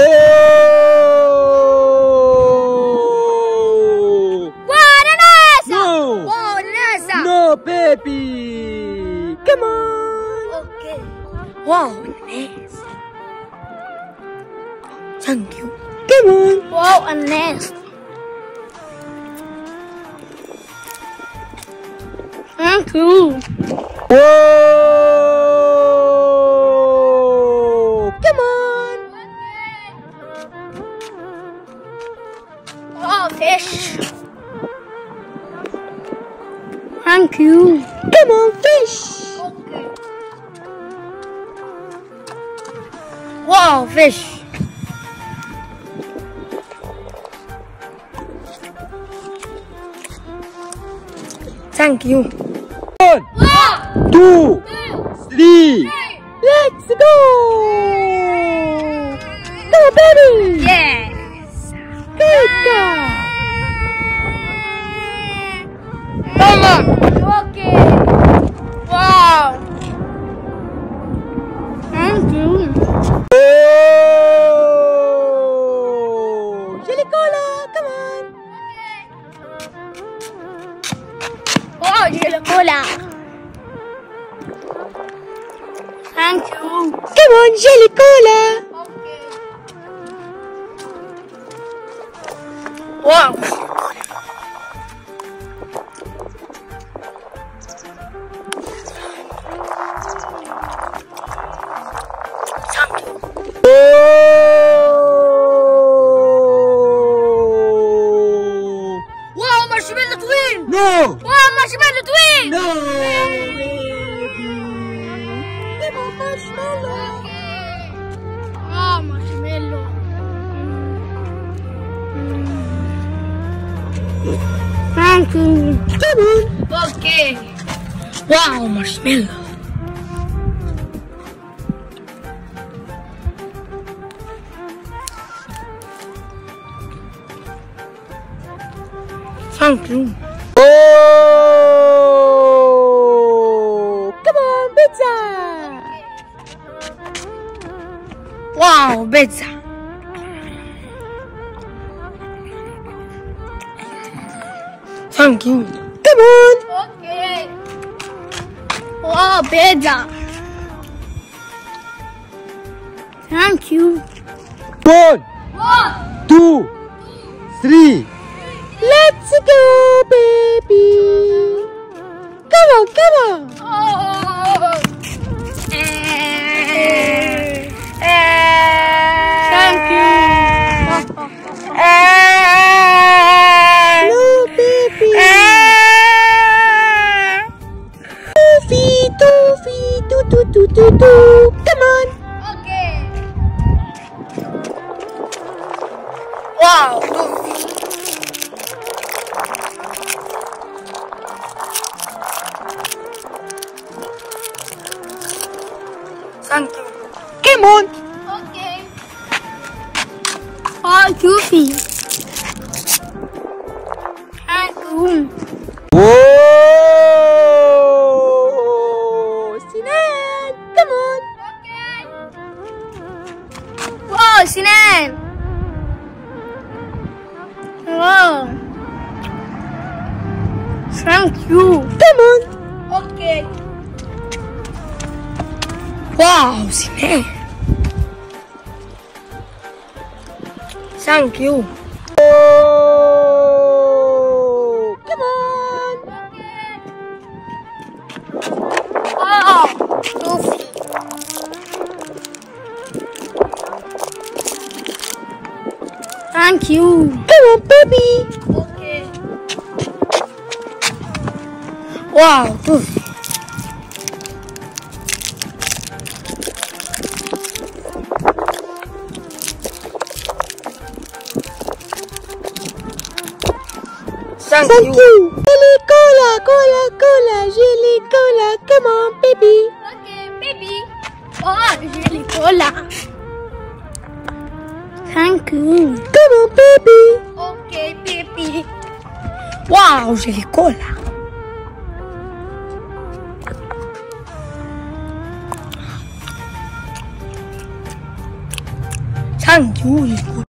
Oh! Guaranesa! No! Guaranesa! No, baby! Come on! Okay. Wow, nice. Thank you. Come on! Wow, a nest. Thank you. Whoa! Fish. Thank you. Come on, fish! Okay. Wow, fish. Thank you. One, One, two, two, three. three. Let's go! Come on, baby! Yes. On. Okay. Wow. Thank you. Oh! Jelly cola, come on! Wow, jelly cola. Thank you. Come on, jelly cola! Okay. Wow. Okay. Wow, marshmallow. Thank you. Oh! Come on, pizza! Wow, pizza. Thank you. Come on! Okay. Wow, pizza. Thank you. One, One, two, three. Let's go, baby! Come on, come on! Toofy, toofy, doo doo doo doo doo. Come on! Okay. Wow. Thank you. Come on! Okay. Oh, Goofy. Thank you. Thank you. Come on! Okay. Wow, Sinan. Thank you. Oh! Come on! Wow, Goofy. Thank you. Come on, baby! Wow, Goofy. Thank, you! Jelly cola, cola, cola, jelly cola. Come on, baby! Okay, baby. Oh, jelly cola. Thank you. Come on, baby! Okay, baby. Wow, jelly cola. 嗯挺